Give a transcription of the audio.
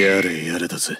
やれやれだぜ。